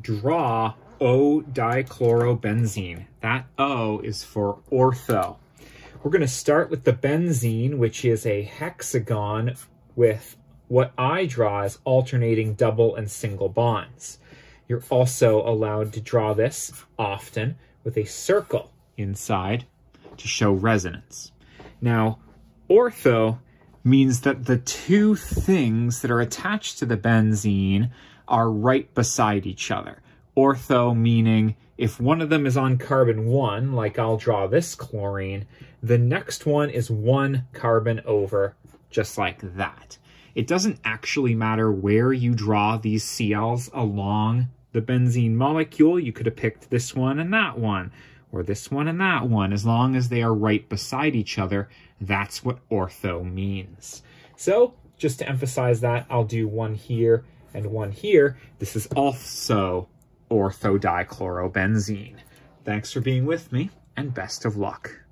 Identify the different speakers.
Speaker 1: draw O-dichlorobenzene. That O is for ortho. We're going to start with the benzene, which is a hexagon with what I draw as alternating double and single bonds. You're also allowed to draw this often with a circle inside to show resonance. Now, ortho means that the two things that are attached to the benzene are right beside each other. Ortho meaning if one of them is on carbon 1, like I'll draw this chlorine, the next one is one carbon over, just like that. It doesn't actually matter where you draw these CLs along the benzene molecule. You could have picked this one and that one, or this one and that one. As long as they are right beside each other, that's what ortho means. So, just to emphasize that, I'll do one here and one here. This is also orthodichlorobenzene. Thanks for being with me, and best of luck.